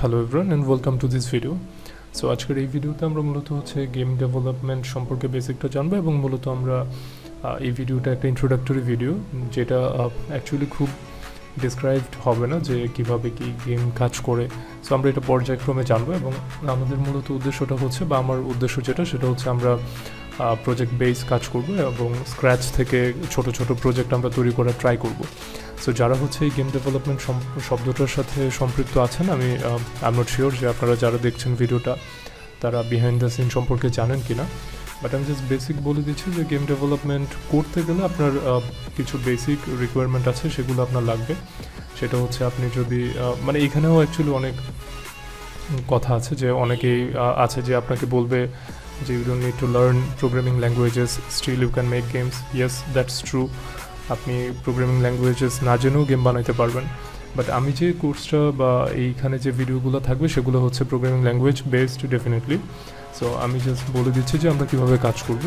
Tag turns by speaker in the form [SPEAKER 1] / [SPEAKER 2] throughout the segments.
[SPEAKER 1] Hello everyone and welcome to this video so আজকের এই ভিডিওতে আমরা মূলত হচ্ছে গেম ডেভেলপমেন্ট সম্পর্কে বেসিকটা জানব এবং মূলত আমরা এই ভিডিওটা একটা ইন্ট্রোডাক্টরি ভিডিও যেটা অ্যাকচুয়ালি খুব ডিসক্রাইবড হবে না যে কীভাবে কি গেম কাজ করে। সো আমরা এটা পর্যায়ক্রমে জানব এবং আমাদের মূলত উদ্দেশ্যটা হচ্ছে বা আমার উদ্দেশ্য যেটা সেটা হচ্ছে আমরা প্রজেক্ট বেস কাজ করব এবং স্ক্র্যাচ থেকে ছোট ছোট প্রজেক্ট আমরা তৈরি করার ট্রাই করব। সো যারা হচ্ছে এই গেম ডেভেলপমেন্ট শব্দটার সাথে সম্পৃক্ত আছেন, আমি আই নট শিওর যে আপনারা যারা দেখছেন ভিডিওটা, তারা বিহাইন্ড দ্য সিন সম্পর্কে জানেন কি না বাট আমি জাস্ট বেসিক বলে দিচ্ছি যে গেম ডেভেলপমেন্ট করতে গেলে আপনার কিছু বেসিক রিকোয়ারমেন্ট আছে, সেগুলো আপনার লাগবে। সেটা হচ্ছে আপনি যদি মানে এখানেও অ্যাকচুয়ালি অনেক কথা আছে যে অনেকেই আছে যে আপনাকে বলবে যে you don't need to learn programming languages still you can make games yes that's true আপনি প্রোগ্রামিং ল্যাঙ্গুয়েজেস না জেনেও গেম বানাইতে পারবেন। বাট আমি যে কোর্সটা বা এইখানে যে ভিডিওগুলো থাকবে, সেগুলো হচ্ছে programming language based definitely so আমি জাস্ট বলে দিচ্ছি যে আমরা কীভাবে কাজ করব।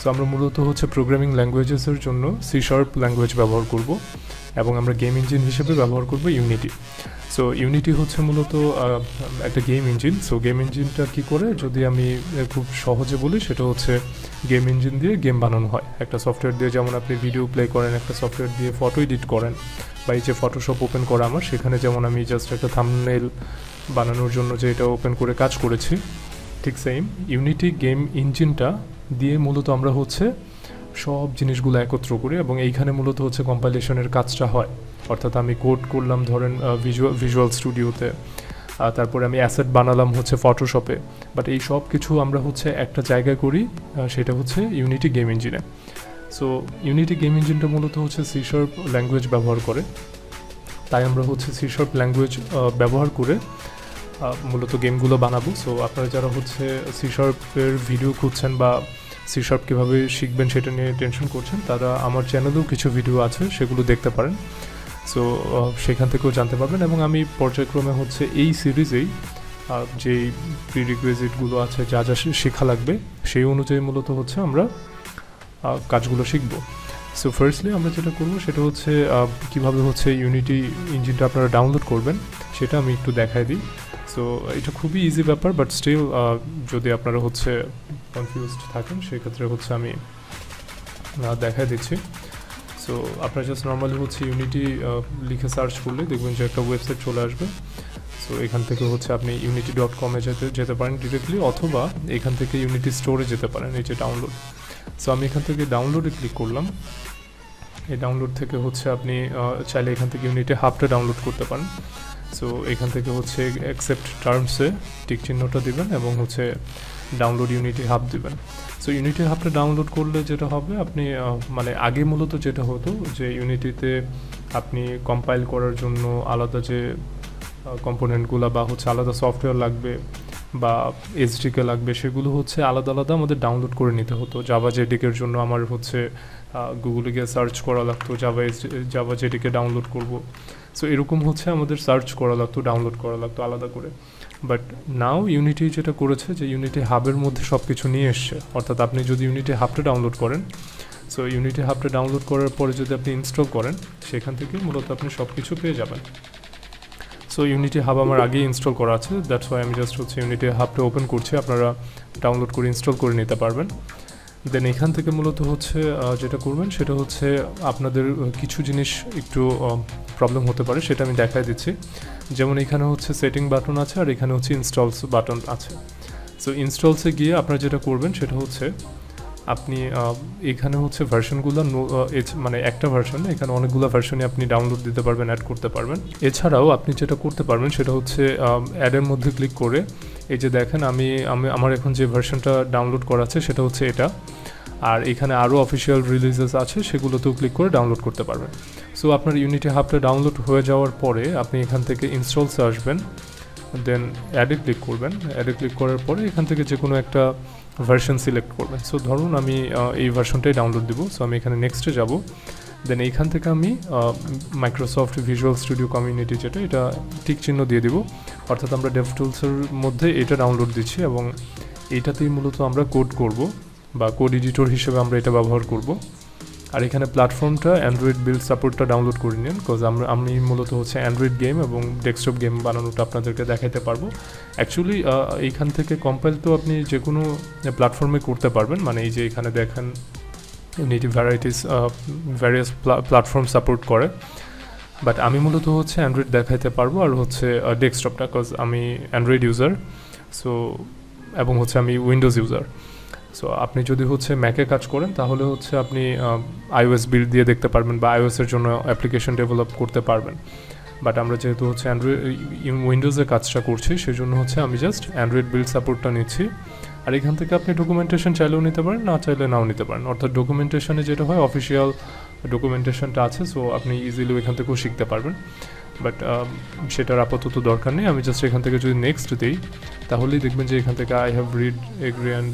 [SPEAKER 1] সো আমরা মূলত হচ্ছে প্রোগ্রামিং ল্যাঙ্গুয়েজেসের জন্য সি শার্প ল্যাঙ্গুয়েজ ব্যবহার করব। এবং আমরা গেম ইঞ্জিন হিসেবে ব্যবহার করব ইউনিটি সো ইউনিটি হচ্ছে মূলত একটা গেম ইঞ্জিন সো গেম ইঞ্জিনটা কী করে? যদি আমি খুব সহজে বলি, সেটা হচ্ছে গেম ইঞ্জিন দিয়ে গেম বানানো হয়। একটা সফটওয়্যার দিয়ে যেমন আপনি ভিডিও প্লে করেন, একটা সফটওয়্যার দিয়ে ফটো এডিট করেন, বা এই যে ফটোশপ ওপেন করা আমার, সেখানে যেমন আমি জাস্ট একটা থামনেল বানানোর জন্য যে এটা ওপেন করে কাজ করেছি, ঠিক সেম ইউনিটি গেম ইঞ্জিনটা দিয়ে মূলত আমরা হচ্ছে সব জিনিসগুলো একত্র করি এবং এইখানে মূলত হচ্ছে কম্পাইলেশনের কাজটা হয়। অর্থাৎ আমি কোড করলাম ধরেন ভিজুয়াল ভিজুয়াল স্টুডিওতে তারপরে আমি অ্যাসেট বানালাম হচ্ছে ফটোশপে বাট এই সব কিছু আমরা হচ্ছে একটা জায়গায় করি সেটা হচ্ছে ইউনিটি গেম ইঞ্জিনে সো ইউনিটি গেম ইঞ্জিনটা মূলত হচ্ছে সি ল্যাঙ্গুয়েজ ব্যবহার করে। তাই আমরা হচ্ছে সি ল্যাঙ্গুয়েজ ব্যবহার করে মূলত গেমগুলো বানাবো। সো আপনারা যারা হচ্ছে সি ভিডিও খুঁজছেন বা সি শার্প কীভাবে শিখবেন সেটা নিয়ে টেনশন করছেন, তারা আমার চ্যানেলেও কিছু ভিডিও আছে, সেগুলো দেখতে পারেন। সো সেখান থেকেও জানতে পারবেন এবং আমি পর্যায়ক্রমে হচ্ছে এই সিরিজেই যেই প্রি রিকুইজিটগুলো আছে, যা যা শেখা লাগবে, সেই অনুযায়ী মূলত হচ্ছে আমরা কাজগুলো শিখব। সো ফার্স্টলি আমরা যেটা করব সেটা হচ্ছে কীভাবে হচ্ছে ইউনিটি ইঞ্জিনটা আপনারা ডাউনলোড করবেন, সেটা আমি একটু দেখাই দিই। সো এটা খুবই ইজি ব্যাপার বাট স্টিল যদি আপনারা হচ্ছে কনফিউজড থাকেন, সেক্ষেত্রে হচ্ছে আমি দেখাই দিচ্ছি। সো আপনারা জাস্ট নর্মালি হচ্ছে ইউনিটি লিখে সার্চ করলে দেখবেন যে একটা ওয়েবসাইট চলে আসবে। সো এখান থেকে হচ্ছে আপনি ইউনিটি ডট কমে যেতে যেতে পারেন ডিরেক্টলি অথবা এখান থেকে ইউনিটি স্টোরে যেতে পারেন, এই যে ডাউনলোড সো আমি এখান থেকে ডাউনলোডে ক্লিক করলাম। এই ডাউনলোড থেকে হচ্ছে আপনি চাইলে এখান থেকে ইউনিটি হাফটা ডাউনলোড করতে পারেন। সো এখান থেকে হচ্ছে অ্যাকসেপ্ট টার্মসে টিক চিহ্নটা দিবেন এবং হচ্ছে ডাউনলোড ইউনিটি হাব দিবেন। সো ইউনিটি হাবটা ডাউনলোড করলে যেটা হবে, আপনি মানে আগে মূলত যেটা হতো যে ইউনিটিতে আপনি কম্পাইল করার জন্য আলাদা যে কম্পোনেন্টগুলো বা হচ্ছে আলাদা সফটওয়্যার লাগবে বা এসডিকে লাগবে, সেগুলো হচ্ছে আলাদা আলাদা আমাদের ডাউনলোড করে নিতে হতো। জাভা জেডিকের জন্য আমার হচ্ছে গুগলে গিয়ে সার্চ করা লাগতো Java S Java JDK download করব। সো এরকম হচ্ছে আমাদের সার্চ করা লাগতো ডাউনলোড করা লাগতো আলাদা করে। বাট নাও ইউনিটি যেটা করেছে যে ইউনিটি হাবের মধ্যে সব কিছু নিয়ে এসছে। অর্থাৎ আপনি যদি ইউনিটি হাবটা ডাউনলোড করেন সো ইউনিটি হাবটা ডাউনলোড করার পরে যদি আপনি ইনস্টল করেন, সেখান থেকে মূলত আপনি সব কিছু পেয়ে যাবেন। সো ইউনিটি হাব আমার আগেই ইনস্টল করা আছে। দ্যাটস ওয়াই আমি জাস্ট হচ্ছে ইউনিটি হাবটা ওপেন করছি। আপনারা ডাউনলোড করে ইনস্টল করে নিতে পারবেন। দেন এখান থেকে মূলত হচ্ছে যেটা করবেন সেটা হচ্ছে আপনাদের কিছু জিনিস একটু প্রবলেম হতে পারে, সেটা আমি দেখাই দিচ্ছি। যেমন এখানে হচ্ছে সেটিং বাটন আছে আর এখানে হচ্ছে ইনস্টলস বাটন আছে। সো ইনস্টলসে গিয়ে আপনারা যেটা করবেন সেটা হচ্ছে আপনি এখানে হচ্ছে ভার্সনগুলো মানে একটা ভার্সন এখানে অনেকগুলো ভার্সনে আপনি ডাউনলোড দিতে পারবেন অ্যাড করতে পারবেন। এছাড়াও আপনি যেটা করতে পারবেন সেটা হচ্ছে অ্যাডের মধ্যে ক্লিক করে, এই যে দেখেন আমি আমি, আমার এখন যে ভার্সনটা ডাউনলোড করা আছে সেটা হচ্ছে এটা। আর এখানে আরও অফিসিয়াল রিলিজেস আছে, সেগুলোতেও ক্লিক করে ডাউনলোড করতে পারবেন। সো আপনার ইউনিটি হাবটা ডাউনলোড হয়ে যাওয়ার পরে আপনি এখান থেকে ইনস্টলসে আসবেন দেন অ্যাডে ক্লিক করবেন। অ্যাডে ক্লিক করার পরে এখান থেকে যে কোনো একটা ভার্সন সিলেক্ট করবেন। সো ধরুন আমি এই ভার্সনটাই ডাউনলোড দিব। সো আমি এখানে নেক্সটে যাব। দেন এইখান থেকে আমি মাইক্রোসফট ভিজুয়াল স্টুডিও কমিউনিটি যেটা, এটা টিক চিহ্ন দিয়ে দিব। অর্থাৎ আমরা ডেভ টুলসের মধ্যে এটা ডাউনলোড দিচ্ছি এবং এটাতেই মূলত আমরা কোড করব বা কোড এডিটর হিসেবে আমরা এটা ব্যবহার করব। আর এখানে প্ল্যাটফর্মটা অ্যান্ড্রয়েড বিল্ড সাপোর্টটা ডাউনলোড করে নিন বিকজ আমরা, আমি মূলত হচ্ছে অ্যান্ড্রয়েড গেম এবং ডেস্কটপ গেম বানানোটা আপনাদেরকে দেখাতে পারব। অ্যাকচুয়ালি এইখান থেকে কম্পাইল তো আপনি যে কোনো প্ল্যাটফর্মে করতে পারবেন মানে এই যে এখানে দেখেন Unity varieties various platform support করে। বাট আমি মূলত হচ্ছে অ্যান্ড্রয়েড দেখাইতে পারব আর হচ্ছে ডেস্কটপটা কজ আমি অ্যান্ড্রয়েড ইউজার সো এবং হচ্ছে আমি উইন্ডোজ ইউজার সো আপনি যদি হচ্ছে ম্যাকে কাজ করেন, তাহলে হচ্ছে আপনি আইওএস বিল্ড দিয়ে দেখতে পারবেন বা আইওএসের জন্য অ্যাপ্লিকেশন ডেভেলপ করতে পারবেন। বাট আমরা যেহেতু হচ্ছে অ্যান্ড্রয়েড উইন্ডোজের কাজটা করছি সেই জন্য হচ্ছে আমি জাস্ট অ্যান্ড্রয়েড বিল্ড সাপোর্টটা নিচ্ছি। আর এখান থেকে আপনি ডকুমেন্টেশন চাইলেও নিতে পারেন, না চাইলে নাও নিতে পারেন। অর্থাৎ ডকুমেন্টেশনে যেটা হয় অফিসিয়াল ডকুমেন্টেশনটা আছে সো আপনি ইজিলি এখান থেকেও শিখতে পারবেন। বাট সেটার আপাতত দরকার নেই। আমি জাস্ট এখান থেকে যদি নেক্সট দিই, তাহলেই দেখবেন যে এখান থেকে I have read agree and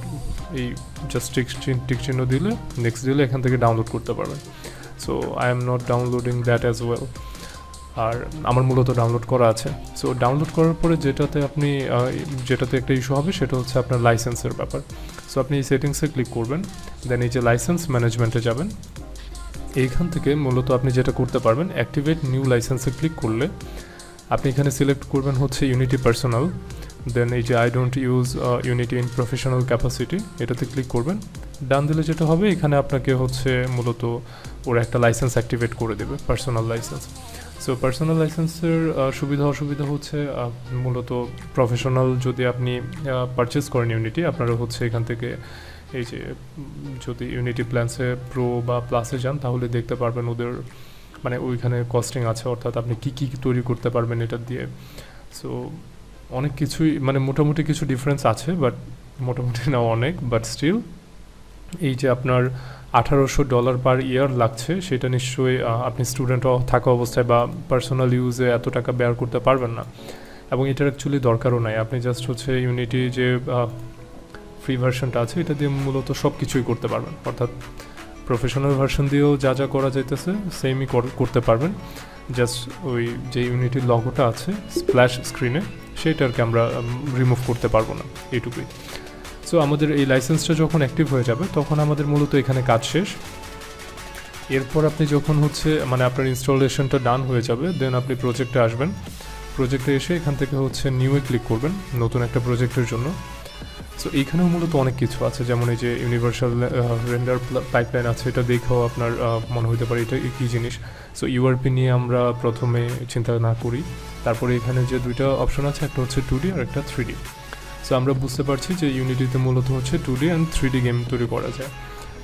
[SPEAKER 1] এই জাস্ট টিক টিক চিহ্ন দিলে নেক্সট দিলে এখান থেকে ডাউনলোড করতে পারবেন। So I am not downloading that as well আর আমার মূলত ডাউনলোড করা আছে। সো ডাউনলোড করার পরে যেটাতে আপনি যেটাতে একটা ইস্যু হবে সেটা হচ্ছে আপনার লাইসেন্সের ব্যাপার। সো আপনি এই সেটিংসে ক্লিক করবেন দেন এই যে লাইসেন্স ম্যানেজমেন্টে যাবেন। এইখান থেকে মূলত আপনি যেটা করতে পারবেন অ্যাক্টিভেট নিউ লাইসেন্সে ক্লিক করলে আপনি এখানে সিলেক্ট করবেন হচ্ছে ইউনিটি পার্সোনাল দেন এই যে I don't use Unity in professional capacity এটাতে ক্লিক করবেন। ডান দিলে যেটা হবে, এখানে আপনাকে হচ্ছে মূলত ওরা একটা লাইসেন্স অ্যাক্টিভেট করে দেবে পার্সোনাল লাইসেন্স সো পার্সোনাল লাইসেন্সের সুবিধা অসুবিধা হচ্ছে মূলত প্রফেশনাল যদি আপনি পারচেস করেন ইউনিটি আপনারা হচ্ছে এখান থেকে এই যে, যদি ইউনিটি প্ল্যান্সে প্রো বা প্লাসে যান, তাহলে দেখতে পারবেন ওদের মানে ওইখানে কস্টিং আছে, অর্থাৎ আপনি কী কী তৈরি করতে পারবেন এটা দিয়ে। সো অনেক কিছুই মানে মোটামুটি কিছু ডিফারেন্স আছে বাট মোটামুটি না অনেক বাট স্টিল এই যে আপনার আঠারোশো ডলার পার ইয়ার লাগছে, সেটা নিশ্চয়ই আপনি স্টুডেন্ট থাকা অবস্থায় বা পার্সোনাল ইউজে এত টাকা ব্যয় করতে পারবেন না। এবং এটার অ্যাকচুয়ালি দরকারও নাই। আপনি জাস্ট হচ্ছে ইউনিটি যে ফ্রি ভার্সনটা আছে, এটা দিয়ে মূলত সব কিছুই করতে পারবেন। অর্থাৎ প্রফেশনাল ভার্সন দিয়েও যা যা করা যাইতেছে সেমই করতে পারবেন। জাস্ট ওই যে ইউনিটির লগোটা আছে স্প্ল্যাশ স্ক্রিনে সেটাকে আমরা রিমুভ করতে পারব না, এইটুকুই। সো আমাদের এই লাইসেন্সটা যখন অ্যাক্টিভ হয়ে যাবে, তখন আমাদের মূলত এখানে কাজ শেষ। এরপর আপনি যখন হচ্ছে মানে আপনার ইনস্টলেশনটা ডান হয়ে যাবে দেন আপনি প্রজেক্টে আসবেন। প্রজেক্টে এসে এখান থেকে হচ্ছে নিউয়ে ক্লিক করবেন, নতুন একটা প্রজেক্টের জন্য। সো এইখানেও মূলত অনেক কিছু আছে, যেমন এই যে ইউনিভার্সাল রেন্ডার পাইপলাইন আছে, এটা দেখেও আপনার মনে হতে পারে এটা কী জিনিস। সো ইউআরপি নিয়ে আমরা প্রথমে চিন্তা না করি। তারপরে এখানে যে দুইটা অপশন আছে, একটা হচ্ছে টু ডি আর একটা থ্রি ডি সো আমরা বুঝতে পারছি যে ইউনিটিতে মূলত হচ্ছে two D and three D game তৈরি করা যায়।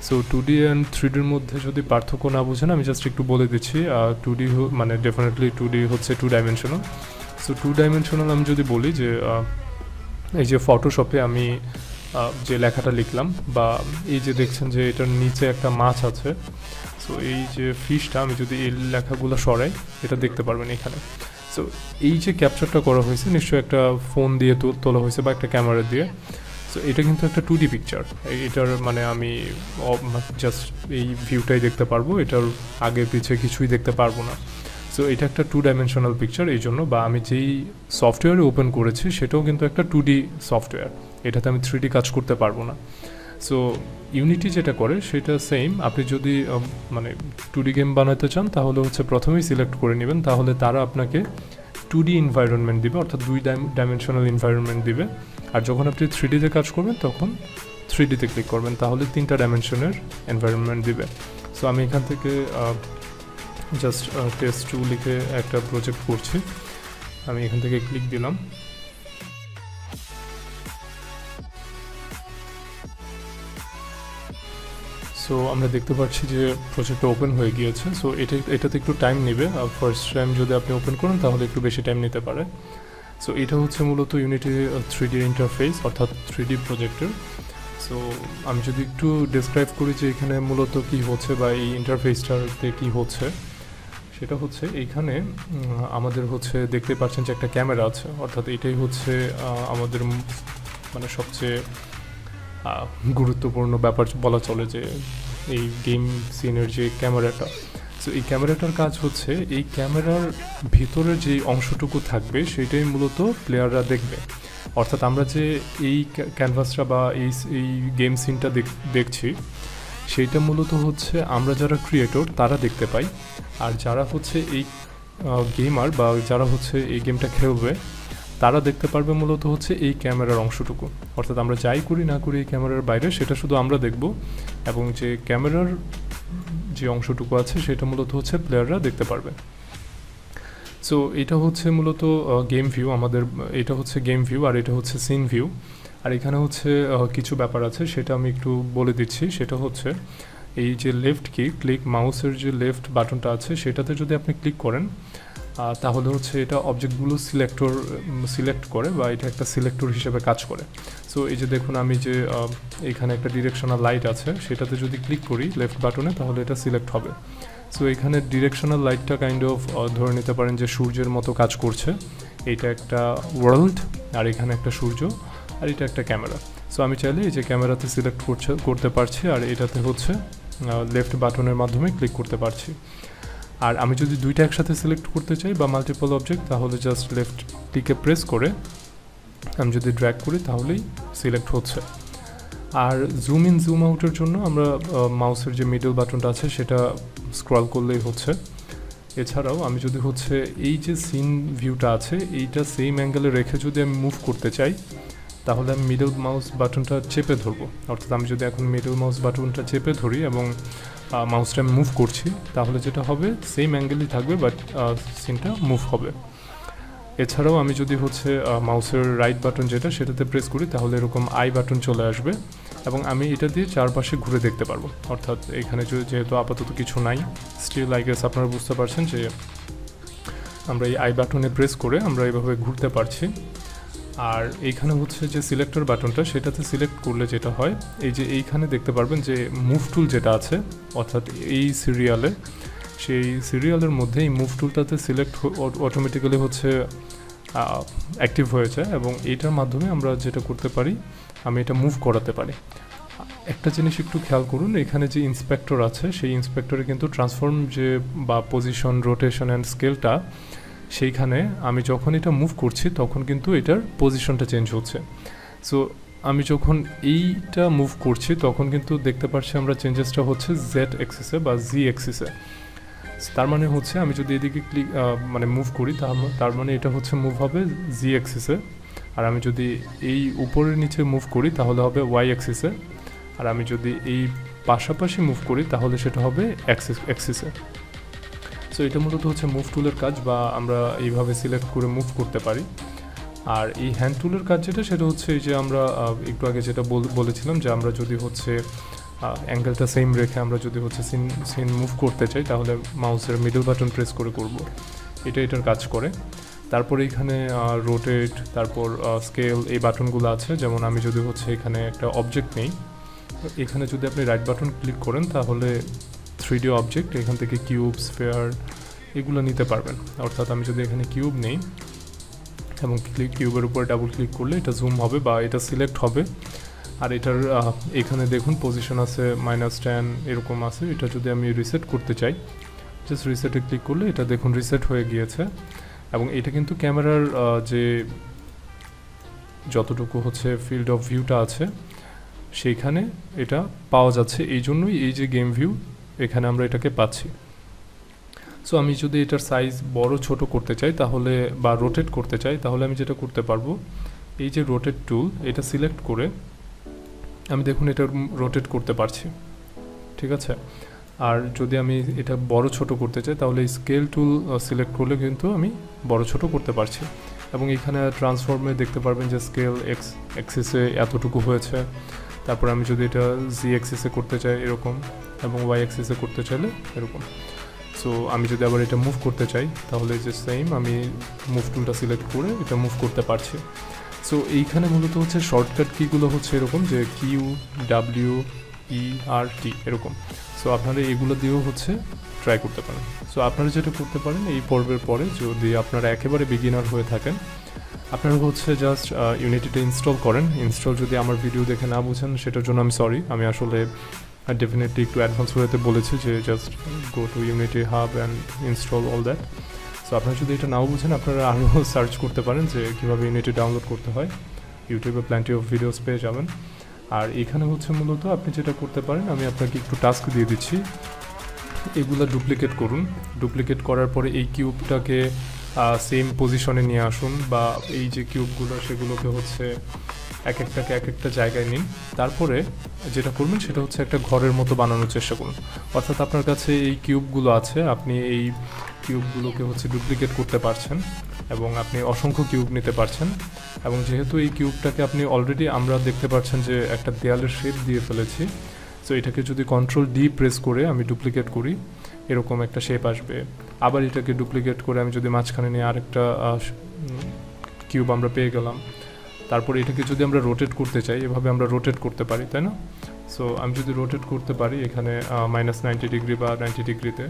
[SPEAKER 1] So two D and three ডির মধ্যে যদি পার্থক্য না বুঝেন, আমি জাস্ট একটু বলে দিচ্ছি টু ডি মানে ডেফিনেটলি টু ডি হচ্ছে two dimensional so two dimensional আমি যদি বলি যে এই যে ফটোশপে আমি যে লেখাটা লিখলাম বা এই যে দেখছেন যে এটার নিচে একটা মাছ আছে সো এই যে ফিশটা আমি যদি এই লেখাগুলো সরাই, এটা দেখতে পারবেন এখানে। সো এই যে ক্যাপচারটা করা হয়েছে, নিশ্চয়ই একটা ফোন দিয়ে তোলা হয়েছে বা একটা ক্যামেরা দিয়ে। সো এটা কিন্তু একটা টু ডি পিকচার এটার মানে আমি জাস্ট এই ভিউটাই দেখতে পারব, এটার আগে পিছিয়ে কিছুই দেখতে পারব না। সো এটা একটা টু ডাইমেনশনাল পিকচার এই জন্য, বা আমি যেই সফটওয়্যারে ওপেন করেছি, সেটাও কিন্তু একটা টু ডি সফটওয়্যার এটাতে আমি থ্রি কাজ করতে পারব না। সো ইউনিটি যেটা করে, সেটা সেম আপনি যদি মানে টু ডি গেম বানাতে চান, তাহলে হচ্ছে প্রথমেই সিলেক্ট করে নেবেন। তাহলে তারা আপনাকে টু ডি এনভায়রনমেন্ট দিবে, অর্থাৎ দুই ডাইমেনশনাল এনভায়রনমেন্ট দিবে। আর যখন আপনি থ্রি ডিতে কাজ করবেন, তখন থ্রি ডিতে ক্লিক করবেন। তাহলে তিনটা ডাইমেনশনের এনভায়রনমেন্ট দিবে। সো আমি এখান থেকে জাস্ট টেস্ট টু লিখে একটা প্রজেক্ট করছি। আমি এখান থেকে ক্লিক দিলাম। সো আমরা দেখতে পাচ্ছি যে প্রজেক্টটা ওপেন হয়ে গিয়েছে। সো এটা, এটাতে একটু টাইম নেবে। ফার্স্ট টাইম যদি আপনি ওপেন করেন, তাহলে একটু বেশি টাইম নিতে পারে। সো এটা হচ্ছে মূলত ইউনিটি থ্রি ডি ইন্টারফেস অর্থাৎ থ্রি ডি প্রজেক্টের সো আমি যদি একটু ডিসক্রাইব করি যে এখানে মূলত কি হচ্ছে বা এই ইন্টারফেসটাতে কি হচ্ছে। সেটা হচ্ছে এইখানে আমাদের হচ্ছে দেখতে পাচ্ছেন যে একটা ক্যামেরা আছে। অর্থাৎ এটাই হচ্ছে আমাদের মানে সবচেয়ে গুরুত্বপূর্ণ ব্যাপার বলা চলে যে এই গেম সিনের যে ক্যামেরাটা। সো এই ক্যামেরাটার কাজ হচ্ছে এই ক্যামেরার ভিতরে যে অংশটুকু থাকবে সেটাই মূলত প্লেয়াররা দেখবে। অর্থাৎ আমরা যে এই ক্যানভাসটা বা এই এই গেম সিনটা দেখছি সেইটা মূলত হচ্ছে আমরা যারা ক্রিয়েটর তারা দেখতে পাই। আর যারা হচ্ছে এই গেমার বা যারা হচ্ছে এই গেমটা খেলবে, তারা দেখতে পারবে মূলত হচ্ছে এই ক্যামেরার অংশটুকু। অর্থাৎ আমরা যাই করি না করি এই ক্যামেরার বাইরে, সেটা শুধু আমরা দেখব। এবং যে ক্যামেরার যে অংশটুকু আছে, সেটা মূলত হচ্ছে প্লেয়াররা দেখতে পারবে। সো এটা হচ্ছে মূলত গেম ভিউ আমাদের, এটা হচ্ছে গেম ভিউ আর এটা হচ্ছে সিন ভিউ আর এখানে হচ্ছে কিছু ব্যাপার আছে, সেটা আমি একটু বলে দিচ্ছি। সেটা হচ্ছে, এই যে লেফট কি ক্লিক মাউসের যে লেফট বাটনটা আছে, সেটাতে যদি আপনি ক্লিক করেন তাহলে হচ্ছে এটা অবজেক্টগুলো সিলেক্টর সিলেক্ট করে বা এটা একটা সিলেক্টর হিসেবে কাজ করে। সো এই যে দেখুন আমি যে এখানে একটা ডিরেকশনাল লাইট আছে, সেটাতে যদি ক্লিক করি লেফট বাটনে তাহলে এটা সিলেক্ট হবে। সো এখানে ডিরেকশনাল লাইটটা কাইন্ড অফ ধরে নিতে পারেন যে সূর্যের মতো কাজ করছে। এটা একটা ওয়ার্ল্ড আর এখানে একটা সূর্য। আর এটা একটা ক্যামেরা। সো আমি চাইলে এই যে ক্যামেরাতে সিলেক্ট করছে, করতে পারছি, আর এটাতে হচ্ছে লেফট বাটনের মাধ্যমে ক্লিক করতে পারছি। আর আমি যদি দুইটা একসাথে সিলেক্ট করতে চাই বা মাল্টিপল অবজেক্ট তাহলে জাস্ট লেফট ক্লিকে প্রেস করে আমি যদি ড্র্যাগ করি, তাহলেই সিলেক্ট হচ্ছে। আর জুম ইন জুম আউটের জন্য আমরা মাউসের যে মিডল বাটনটা আছে, সেটা স্ক্রল করলেই হচ্ছে। এছাড়াও আমি যদি হচ্ছে, এই যে সিন ভিউটা আছে, এইটা সেম অ্যাঙ্গেলে রেখে যদি আমি মুভ করতে চাই তাহলে আমি মিডল মাউস বাটনটা চেপে ধরবো। অর্থাৎ আমি যদি এখন মিডল মাউস বাটনটা চেপে ধরি এবং মাউসটা আমি মুভ করছি, তাহলে যেটা হবে সেম অ্যাঙ্গেলই থাকবে বাট সিনটা মুভ হবে। এছাড়াও আমি যদি হচ্ছে মাউসের রাইট বাটন যেটা, সেটাতে প্রেস করি, তাহলে এরকম আই বাটন চলে আসবে এবং আমি এটা দিয়ে চারপাশে ঘুরে দেখতে পারব। অর্থাৎ এখানে যেহেতু আপাতত কিছু নাই স্টিল আই গেস আপনারা বুঝতে পারছেন যে, আমরা এই আই বাটনে প্রেস করে আমরা এইভাবে ঘুরতে পারছি। আর এইখানে হচ্ছে যে সিলেক্টর বাটনটা, সেটাতে সিলেক্ট করলে যেটা হয়, এই যে এইখানে দেখতে পারবেন যে মুভ টুল যেটা আছে, অর্থাৎ এই সিরিয়ালে সেই সিরিয়ালের মধ্যে এই মুভ টুলটাতে সিলেক্ট অটোমেটিক্যালি হচ্ছে অ্যাক্টিভ হয়েছে এবং এইটার মাধ্যমে আমরা যেটা করতে পারি, আমি এটা মুভ করাতে পারি। একটা জিনিস একটু খেয়াল করুন, এখানে যে ইন্সপেক্টর আছে, সেই ইন্সপেক্টরে কিন্তু ট্রান্সফর্ম যে বা পজিশন রোটেশন অ্যান্ড স্কেলটা সেইখানে আমি যখন এটা মুভ করছি, তখন কিন্তু এটার পজিশনটা চেঞ্জ হচ্ছে। সো আমি যখন এইটা মুভ করছি, তখন কিন্তু দেখতে পাচ্ছি আমরা চেঞ্জেসটা হচ্ছে জেড এক্সিসে বা জি এক্সিসে তার মানে হচ্ছে আমি যদি এদিকে ক্লিক মানে মুভ করি তার মানে এটা হচ্ছে মুভ হবে জি এক্সিসে আর আমি যদি এই উপরের নিচে মুভ করি, তাহলে হবে ওয়াই অ্যাক্সিসে আর আমি যদি এই পাশাপাশি মুভ করি, তাহলে সেটা হবে অ্যাক্সিস অ্যাক্সিসে সো এটা মূলত হচ্ছে মুভ টুলের কাজ বা আমরা এইভাবে সিলেক্ট করে মুভ করতে পারি। আর এই হ্যান্ড টুলের কাজ যেটা, সেটা হচ্ছে এই যে আমরা একটু আগে যেটা বলেছিলাম যে আমরা যদি হচ্ছে অ্যাঙ্গেলটা সেম রেখে আমরা যদি হচ্ছে সিন সিন মুভ করতে চাই, তাহলে মাউসের মিডল বাটন প্রেস করে করব। এটা এটার কাজ করে। তারপর এখানে রোটেট তারপর স্কেল এই বাটনগুলো আছে। যেমন আমি যদি হচ্ছে এখানে একটা অবজেক্ট নেই, এখানে যদি আপনি রাইট বাটন ক্লিক করেন, তাহলে থ্রি ডি অবজেক্ট এখান থেকে কিউব স্পেয়ার এগুলো নিতে পারবেন। অর্থাৎ আমি যদি এখানে কিউব নেই, এবং ক্লিক কিউবের উপরে ডাবল ক্লিক করলে এটা জুম হবে বা এটা সিলেক্ট হবে। আর এটার এখানে দেখুন পজিশন আছে মাইনাস টেন এরকম আছে। এটা যদি আমি রিসেট করতে চাই জাস্ট রিসেটে ক্লিক করলে এটা দেখুন রিসেট হয়ে গিয়েছে। এবং এটা কিন্তু ক্যামেরার যে যতটুকু হচ্ছে ফিল্ড অফ ভিউটা আছে, সেইখানে এটা পাওয়া যাচ্ছে। এই জন্যই এই যে গেম ভিউ এখানে আমরা এটাকে পাচ্ছি। সো আমি যদি এটার সাইজ বড় ছোট করতে চাই, তাহলে বা রোটেট করতে চাই, তাহলে আমি যেটা করতে পারব, এই যে রোটেট টুল এটা সিলেক্ট করে আমি দেখুন এটা রোটেট করতে পারছি। ঠিক আছে? আর যদি আমি এটা বড় ছোট করতে চাই, তাহলে স্কেল টুল সিলেক্ট করলে কিন্তু আমি বড় ছোট করতে পারছি। এবং এখানে ট্রান্সফর্মে দেখতে পারবেন যে স্কেল এক্স এক্সিসে এতটুকু হয়েছে। তারপর আমি যদি এটা জি এক্সিসে করতে চাই এরকম এবং ওয়াই এক্সিসে করতে চাইলে এরকম। সো আমি যদি আবার এটা মুভ করতে চাই, তাহলে যে সেম আমি মুভ টুলটা সিলেক্ট করে এটা মুভ করতে পারছি। সো এইখানে মূলত হচ্ছে শর্টকাট কিগুলো হচ্ছে এরকম যে কিউ ডাব্লিউ ই আর টি এরকম। সো আপনারা এগুলো দিয়েও হচ্ছে ট্রাই করতে পারেন। সো আপনারা যেটা করতে পারেন, এই পর্বের পরে যদি আপনারা একেবারে বিগিনার হয়ে থাকেন আপনারা হচ্ছে জাস্ট ইউনিটিটা ইনস্টল করেন। ইনস্টল যদি আমার ভিডিও দেখে না বুঝেন, সেটার জন্য আমি সরি আমি আসলে ডেফিনেটলি একটু অ্যাডভান্স হয়েতে বলেছি যে just go to Unity hub and install all that so আপনারা যদি এটা নাও বুঝেন, আপনারা আরও সার্চ করতে পারেন যে কীভাবে ইউনিটি ডাউনলোড করতে হয়। ইউটিউবে প্ল্যান্টি অফ ভিডিওস পেয়ে যাবেন। আর এখানে হচ্ছে মূলত আপনি যেটা করতে পারেন, আমি আপনাকে একটু টাস্ক দিয়ে দিচ্ছি। এগুলো ডুপ্লিকেট করুন। ডুপ্লিকেট করার পরে এই কিউবটাকে সেম পজিশনে নিয়ে আসুন বা এই যে কিউবগুলো সেগুলোকে হচ্ছে এক একটাকে এক একটা জায়গায় নিন। তারপরে যেটা করবেন, সেটা হচ্ছে একটা ঘরের মতো বানানোর চেষ্টা করুন। অর্থাৎ আপনার কাছে এই কিউবগুলো আছে, আপনি এই কিউবগুলোকে হচ্ছে ডুপ্লিকেট করতে পারছেন এবং আপনি অসংখ্য কিউব নিতে পারছেন। এবং যেহেতু এই কিউবটাকে আপনি অলরেডি আমরা দেখতে পাচ্ছেন যে একটা দেয়ালের শেপ দিয়ে ফেলেছি সো এটাকে যদি কন্ট্রোল ডি প্রেস করে আমি ডুপ্লিকেট করি এরকম একটা শেপ আসবে। আবার এটাকে ডুপ্লিকেট করে আমি যদি মাঝখানে নিয়ে আরেকটা কিউব আমরা পেয়ে গেলাম। তারপরে এটাকে যদি আমরা রোটেট করতে চাই, এভাবে আমরা রোটেট করতে পারি, তাই না? সো আমি যদি রোটেট করতে পারি এখানে মাইনাস নাইনটি ডিগ্রি বা নাইনটি ডিগ্রিতে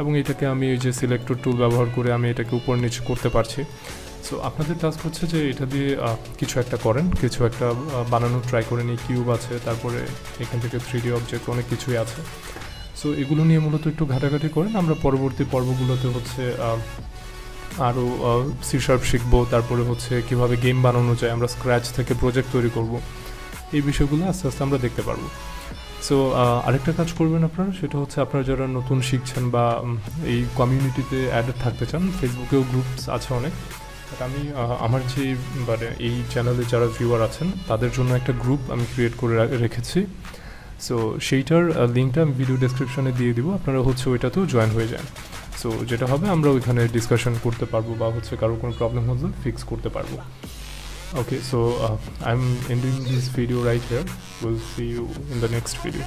[SPEAKER 1] এবং এটাকে আমি এই যে সিলেক্টর টুল ব্যবহার করে আমি এটাকে উপর নিচে করতে পারছি। সো আপনাদের টাস্ক হচ্ছে যে এটা দিয়ে কিছু একটা করেন, কিছু একটা বানানোর ট্রাই করেন এই কিউব আছে, তারপরে এখান থেকে থ্রি ডি অবজেক্ট অনেক কিছুই আছে। সো এগুলো নিয়ে মূলত একটু ঘাটাঘাটি করেন। আমরা পরবর্তী পর্বগুলোতে হচ্ছে আরও সি শিখব। তারপরে হচ্ছে কীভাবে গেম বানানো যায়। আমরা স্ক্র্যাচ থেকে প্রজেক্ট তৈরি করব। এই বিষয়গুলো আস্তে আস্তে আমরা দেখতে পারব। সো আরেকটা কাজ করবেন আপনারা, সেটা হচ্ছে আপনারা যারা নতুন শিখছেন বা এই কমিউনিটিতে অ্যাড থাকতে চান ফেসবুকেও গ্রুপস আছে অনেক। আমি আমার যে মানে এই চ্যানেলে যারা ভিউয়ার আছেন, তাদের জন্য একটা গ্রুপ আমি ক্রিয়েট করে রেখেছি। সো সেইটার লিঙ্কটা আমি ভিডিও ডেসক্রিপশনে দিয়ে দিব। আপনারা হচ্ছে ওইটাতেও জয়েন হয়ে যান। সো যেটা হবে, আমরা ওইখানে ডিসকাশন করতে পারব বা হচ্ছে কারও কোনো প্রবলেম হলে ফিক্স করতে পারব। Okay so I am ending this video right here we'll see you in the next video.